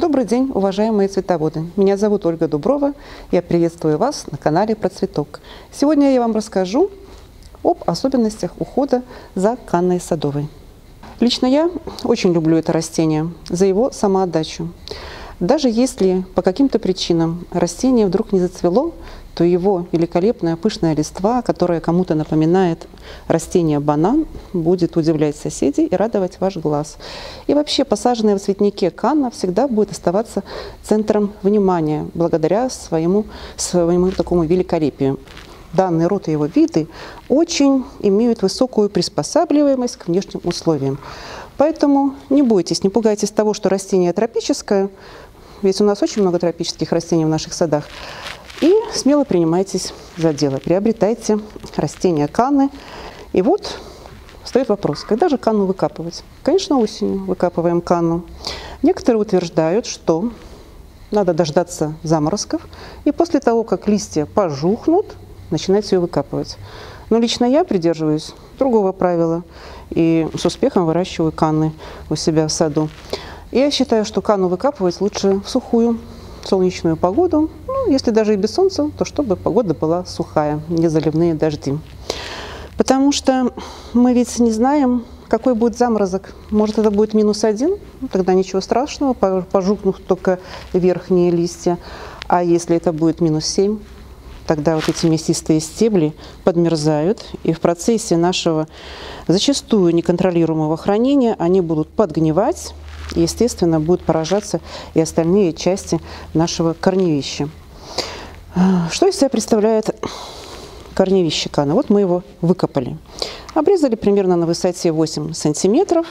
Добрый день, уважаемые цветоводы. Меня зовут Ольга Дуброва. Я приветствую вас на канале Про цветок. Сегодня я вам расскажу об особенностях ухода за канной садовой. Лично я очень люблю это растение за его самоотдачу. Даже если по каким-то причинам растение вдруг не зацвело, то его великолепная пышная листва, которая кому-то напоминает растение банан, будет удивлять соседей и радовать ваш глаз. И вообще посаженная в цветнике канна всегда будет оставаться центром внимания благодаря своему, своему такому великолепию. Данный род и его виды очень имеют высокую приспосабливаемость к внешним условиям. Поэтому не бойтесь, не пугайтесь того, что растение тропическое, ведь у нас очень много тропических растений в наших садах. И смело принимайтесь за дело, приобретайте растения канны. И вот встает вопрос, когда же канну выкапывать? Конечно, осенью выкапываем канну. Некоторые утверждают, что надо дождаться заморозков, и после того, как листья пожухнут, начинать ее выкапывать. Но лично я придерживаюсь другого правила и с успехом выращиваю канны у себя в саду. Я считаю, что канну выкапывать лучше в сухую солнечную погоду, ну, если даже и без солнца, то чтобы погода была сухая, не заливные дожди. Потому что мы ведь не знаем, какой будет заморозок. Может, это будет минус один, ну, тогда ничего страшного, пожухнут только верхние листья. А если это будет минус семь, тогда вот эти мясистые стебли подмерзают, и в процессе нашего зачастую неконтролируемого хранения они будут подгнивать, и, естественно, будут поражаться и остальные части нашего корневища. Что из себя представляет корневище кана? Вот мы его выкопали. Обрезали примерно на высоте 8 сантиметров.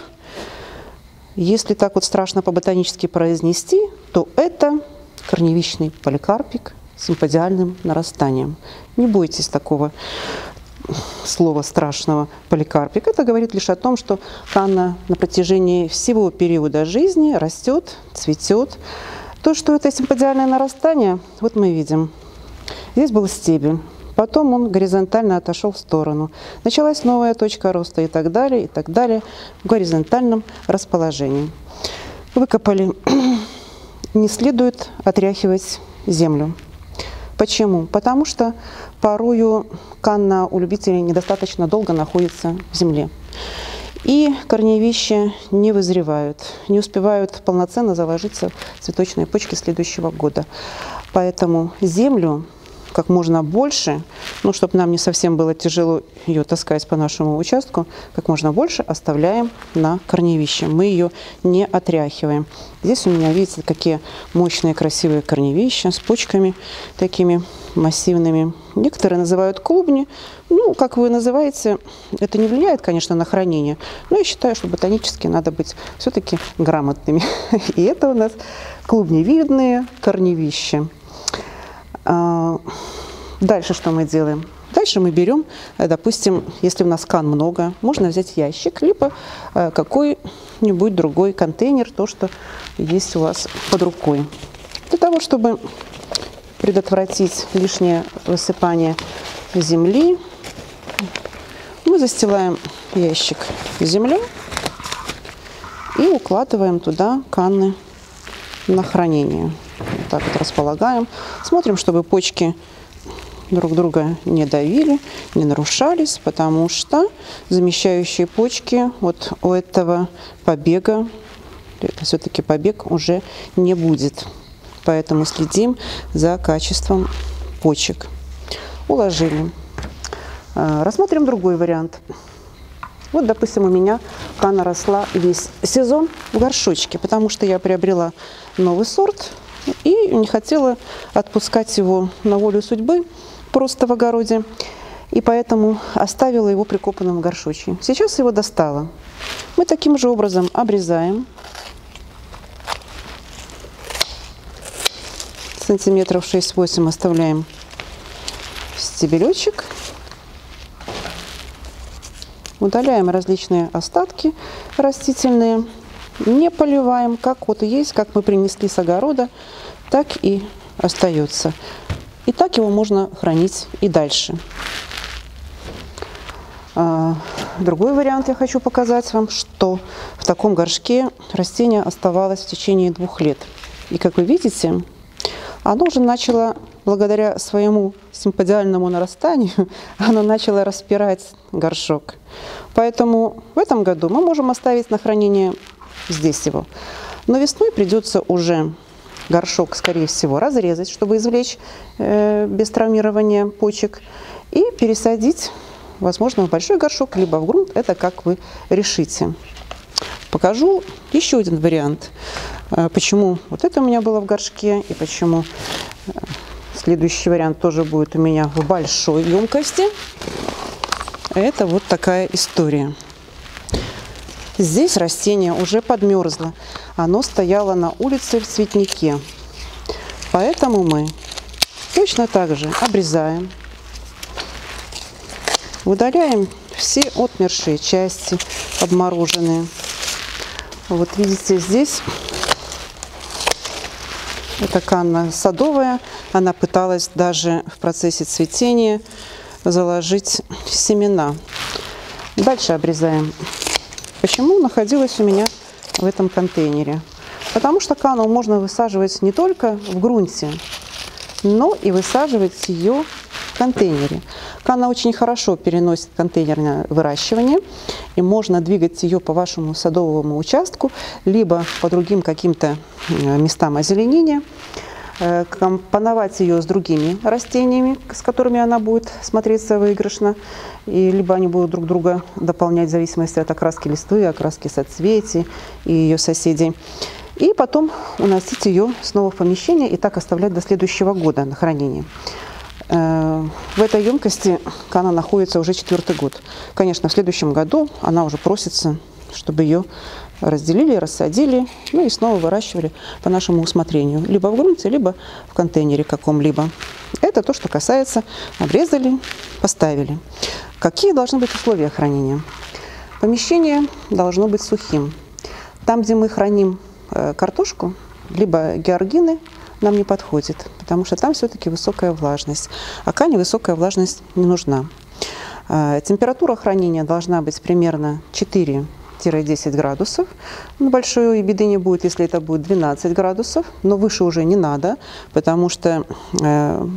Если так вот страшно по-ботанически произнести, то это корневищный поликарпик с симподиальным нарастанием. Не бойтесь такого слова страшного поликарпик. Это говорит лишь о том, что канна на протяжении всего периода жизни растет, цветет. То, что это симподиальное нарастание, вот мы видим. Здесь был стебель, потом он горизонтально отошел в сторону. Началась новая точка роста и так далее, и так далее в горизонтальном расположении. Выкопали. Не следует отряхивать землю. Почему? Потому что порою канна у любителей недостаточно долго находится в земле. И корневища не вызревают, не успевают полноценно заложиться в цветочные почки следующего года. Поэтому землю как можно больше, ну, чтобы нам не совсем было тяжело ее таскать по нашему участку, как можно больше оставляем на корневище. Мы ее не отряхиваем. Здесь у меня, видите, какие мощные, красивые корневища с почками такими массивными. Некоторые называют клубни. Ну, как вы называете, это не влияет, конечно, на хранение, но я считаю, что ботанически надо быть все-таки грамотными. И это у нас клубневидные корневища. А, дальше что мы делаем? Дальше мы берем, э, допустим, если у нас кан много, можно взять ящик, либо э, какой-нибудь другой контейнер, то, что есть у вас под рукой. Для того, чтобы предотвратить лишнее высыпание земли, мы застилаем ящик землей и укладываем туда канны на хранение так вот располагаем. Смотрим, чтобы почки друг друга не давили, не нарушались, потому что замещающие почки вот у этого побега, это все-таки побег уже не будет. Поэтому следим за качеством почек. Уложили. А, рассмотрим другой вариант. Вот, допустим, у меня кана росла весь сезон в горшочке, потому что я приобрела новый сорт и не хотела отпускать его на волю судьбы просто в огороде. И поэтому оставила его прикопанным в горшочке. Сейчас его достала. Мы таким же образом обрезаем сантиметров 6-8 оставляем стебелечек. Удаляем различные остатки растительные не поливаем, как вот и есть, как мы принесли с огорода, так и остается. И так его можно хранить и дальше. А, другой вариант я хочу показать вам, что в таком горшке растение оставалось в течение двух лет. И как вы видите, оно уже начало, благодаря своему симподиальному нарастанию, оно начало распирать горшок. Поэтому в этом году мы можем оставить на хранение здесь его. Но весной придется уже горшок, скорее всего, разрезать, чтобы извлечь э, без травмирования почек, и пересадить, возможно, в большой горшок, либо в грунт. Это как вы решите. Покажу еще один вариант, э, почему вот это у меня было в горшке, и почему э, следующий вариант тоже будет у меня в большой емкости. Это вот такая история. Здесь растение уже подмерзло. Оно стояло на улице в цветнике. Поэтому мы точно так же обрезаем, удаляем все отмершие части, обмороженные. Вот видите, здесь эта канна садовая. Она пыталась даже в процессе цветения заложить семена. Дальше обрезаем Почему находилась у меня в этом контейнере? Потому что кану можно высаживать не только в грунте, но и высаживать ее в контейнере. Кана очень хорошо переносит контейнерное выращивание, и можно двигать ее по вашему садовому участку, либо по другим каким-то э, местам озеленения. Э, компоновать ее с другими растениями, с которыми она будет смотреться выигрышно, и либо они будут друг друга дополнять в зависимости от окраски листвы, окраски соцветий и ее соседей. И потом уносить ее снова в помещение и так оставлять до следующего года на хранение. Э, в этой емкости она находится уже четвертый год. Конечно, в следующем году она уже просится, чтобы ее разделили, рассадили, ну и снова выращивали по нашему усмотрению, либо в грунте, либо в контейнере каком-либо. Это то, что касается обрезали, поставили. Какие должны быть условия хранения? Помещение должно быть сухим. Там, где мы храним э, картошку, либо георгины, нам не подходит, потому что там все-таки высокая влажность. А кане высокая влажность не нужна. Э, температура хранения должна быть примерно 4 10 градусов. Большой беды не будет, если это будет 12 градусов, но выше уже не надо, потому что э,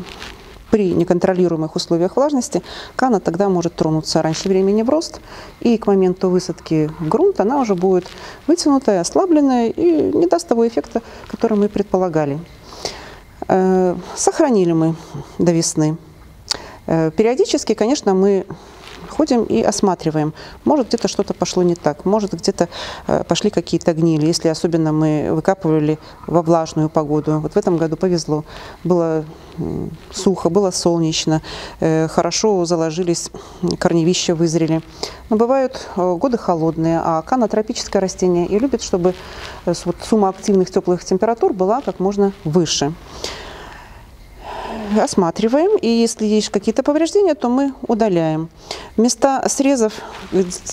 при неконтролируемых условиях влажности кана тогда может тронуться раньше времени в рост, и к моменту высадки в грунт она уже будет вытянутая, ослабленная и не даст того эффекта, который мы предполагали. Э, сохранили мы до весны. Э, периодически, конечно, мы ходим и осматриваем. Может, где-то что-то пошло не так, может, где-то э, пошли какие-то гнили, если особенно мы выкапывали во влажную погоду. Вот в этом году повезло. Было сухо, было солнечно, э, хорошо заложились, корневища вызрели. Но бывают э, годы холодные, а кана тропическое растение и любит, чтобы вот сумма активных теплых температур была как можно выше осматриваем, и если есть какие-то повреждения, то мы удаляем. Места срезов,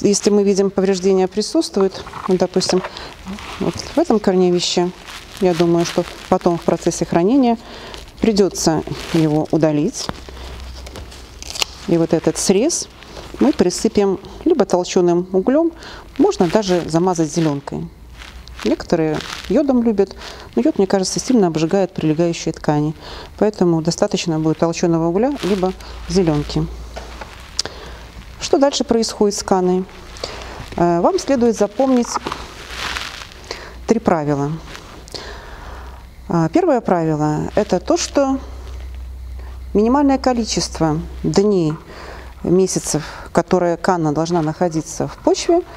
если мы видим повреждения присутствуют, ну, допустим, вот в этом корневище, я думаю, что потом в процессе хранения придется его удалить. И вот этот срез мы присыпем либо толченым углем, можно даже замазать зеленкой. Некоторые йодом любят, но йод, мне кажется, сильно обжигает прилегающие ткани. Поэтому достаточно будет толченого угля, либо зеленки. Что дальше происходит с каной? Э, вам следует запомнить три правила. Э, первое правило – это то, что минимальное количество дней, месяцев, которое канна должна находиться в почве –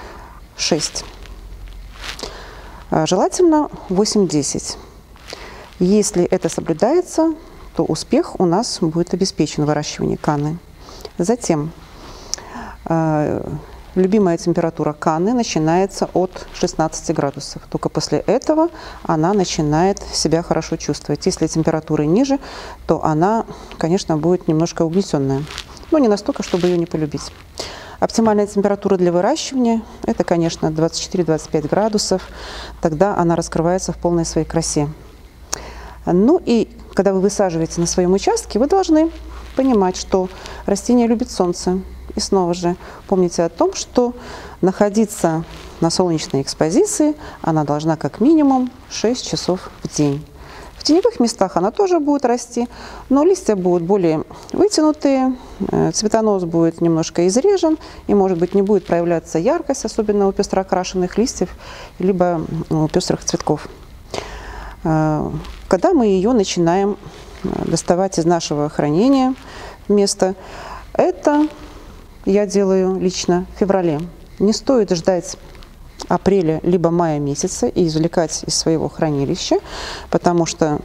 6. А, желательно 8-10. Если это соблюдается, то успех у нас будет обеспечен в выращивании каны. Затем а, любимая температура каны начинается от 16 градусов. Только после этого она начинает себя хорошо чувствовать. Если температура ниже, то она, конечно, будет немножко угнетенная. Но не настолько, чтобы ее не полюбить. Оптимальная температура для выращивания – это, конечно, 24-25 градусов. Тогда она раскрывается в полной своей красе. Ну и когда вы высаживаете на своем участке, вы должны понимать, что растение любит солнце. И снова же помните о том, что находиться на солнечной экспозиции она должна как минимум 6 часов в день. В теневых местах она тоже будет расти, но листья будут более вытянутые, э, цветонос будет немножко изрежен, и, может быть, не будет проявляться яркость, особенно у пестро окрашенных листьев, либо у пестрых цветков. Э, когда мы ее начинаем э, доставать из нашего хранения места, это я делаю лично в феврале. Не стоит ждать апреля либо мая месяца и извлекать из своего хранилища, потому что,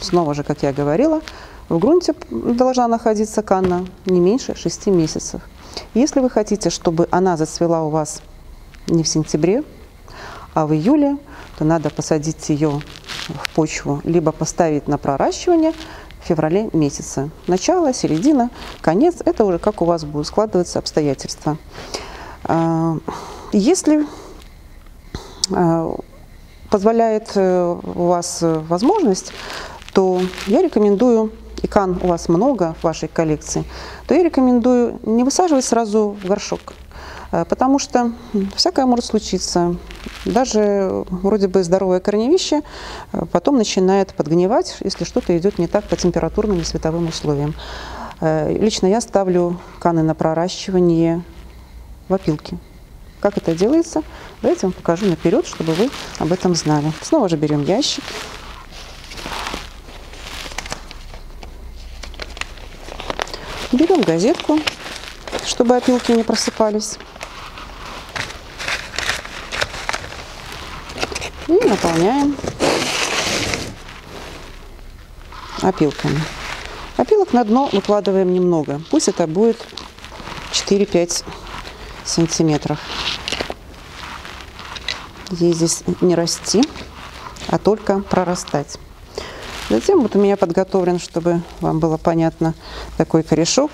снова же, как я говорила, в грунте должна находиться канна не меньше 6 месяцев. Если вы хотите, чтобы она зацвела у вас не в сентябре, а в июле, то надо посадить ее в почву, либо поставить на проращивание в феврале месяце. Начало, середина, конец – это уже как у вас будут складываться обстоятельства. А, если позволяет э, у вас э, возможность, то я рекомендую, и кан у вас много в вашей коллекции, то я рекомендую не высаживать сразу в горшок, потому что всякое может случиться. Даже вроде бы здоровое корневище потом начинает подгнивать, если что-то идет не так по температурным и световым условиям. Лично я ставлю каны на проращивание в опилки. Как это делается? Давайте вам покажу наперед, чтобы вы об этом знали. Снова же берем ящик. Берем газетку, чтобы опилки не просыпались. И наполняем опилками. Опилок на дно выкладываем немного. Пусть это будет 4-5 сантиметров. Ей здесь не расти, а только прорастать. Затем вот у меня подготовлен, чтобы вам было понятно, такой корешок.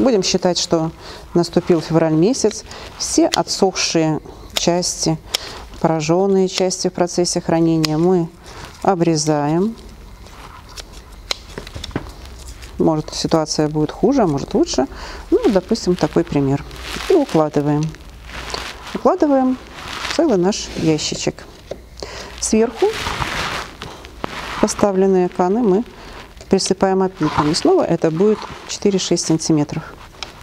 Будем считать, что наступил февраль месяц. Все отсохшие части, пораженные части в процессе хранения мы обрезаем. Может, ситуация будет хуже, а может лучше. Ну, допустим, такой пример. И укладываем. Укладываем целый наш ящичек. Сверху поставленные каны мы присыпаем опилками. Снова это будет 4-6 сантиметров.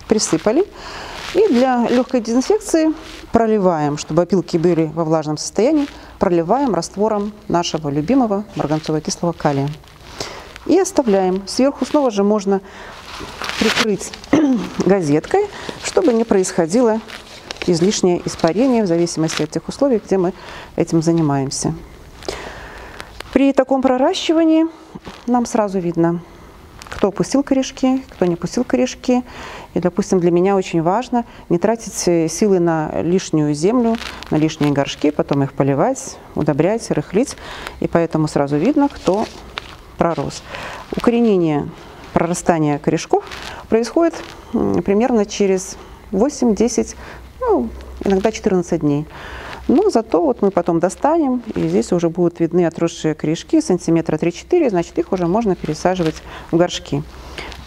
Присыпали. И для легкой дезинфекции проливаем, чтобы опилки были во влажном состоянии, проливаем раствором нашего любимого марганцово-кислого калия. И оставляем. Сверху снова же можно прикрыть газеткой, чтобы не происходило излишнее испарение в зависимости от тех условий, где мы этим занимаемся. При таком проращивании нам сразу видно, кто пустил корешки, кто не пустил корешки. И, допустим, для меня очень важно не тратить силы на лишнюю землю, на лишние горшки, потом их поливать, удобрять, рыхлить. И поэтому сразу видно, кто пророс. Укоренение прорастания корешков происходит примерно через 8-10 ну, иногда 14 дней. Но зато вот мы потом достанем, и здесь уже будут видны отросшие корешки, сантиметра 3-4, значит, их уже можно пересаживать в горшки.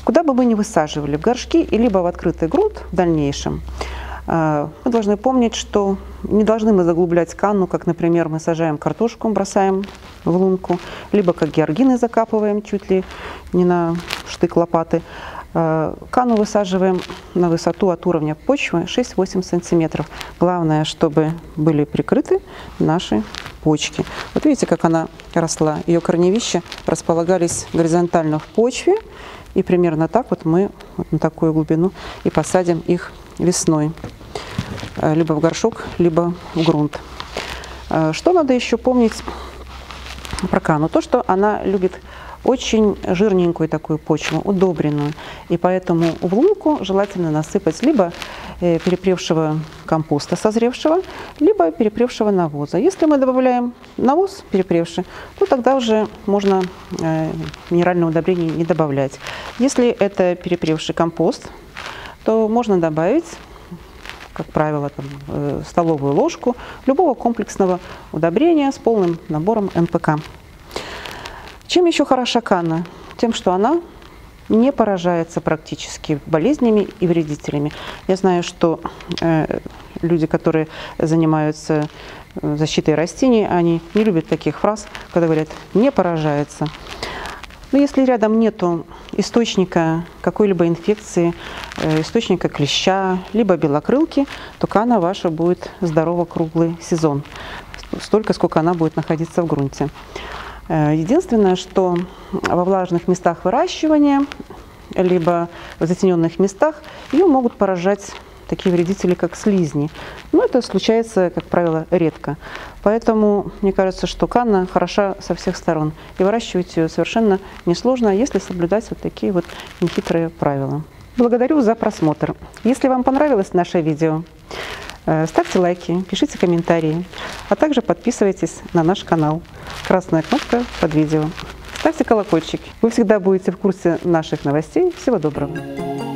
Куда бы мы ни высаживали, в горшки, и либо в открытый грунт в дальнейшем, э, мы должны помнить, что не должны мы заглублять канну, как, например, мы сажаем картошку, бросаем в лунку, либо как георгины закапываем чуть ли не на штык лопаты. Э, кану высаживаем на высоту от уровня почвы 6-8 сантиметров. Главное, чтобы были прикрыты наши почки. Вот видите, как она росла. Ее корневища располагались горизонтально в почве. И примерно так вот мы вот на такую глубину и посадим их весной. Э, либо в горшок, либо в грунт. Э, что надо еще помнить про кану? То, что она любит очень жирненькую такую почву, удобренную. И поэтому в лунку желательно насыпать либо э, перепревшего компоста созревшего, либо перепревшего навоза. Если мы добавляем навоз перепревший, то тогда уже можно э, минеральное удобрение не добавлять. Если это перепревший компост, то можно добавить как правило, там, э, столовую ложку любого комплексного удобрения с полным набором НПК. Чем еще хороша канна? Тем, что она не поражается практически болезнями и вредителями. Я знаю, что э, люди, которые занимаются э, защитой растений, они не любят таких фраз, когда говорят «не поражается». Но если рядом нету источника какой-либо инфекции, э, источника клеща, либо белокрылки, то кана ваша будет здорова круглый сезон, столько, сколько она будет находиться в грунте. Э, единственное, что во влажных местах выращивания, либо в затененных местах, ее могут поражать такие вредители, как слизни. Но это случается, как правило, редко. Поэтому мне кажется, что канна хороша со всех сторон. И выращивать ее совершенно несложно, если соблюдать вот такие вот нехитрые правила. Благодарю за просмотр. Если вам понравилось наше видео, ставьте лайки, пишите комментарии, а также подписывайтесь на наш канал. Красная кнопка под видео. Ставьте колокольчик. Вы всегда будете в курсе наших новостей. Всего доброго.